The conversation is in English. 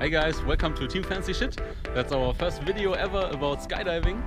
Hi guys, welcome to Team Fancy Shit. That's our first video ever about skydiving.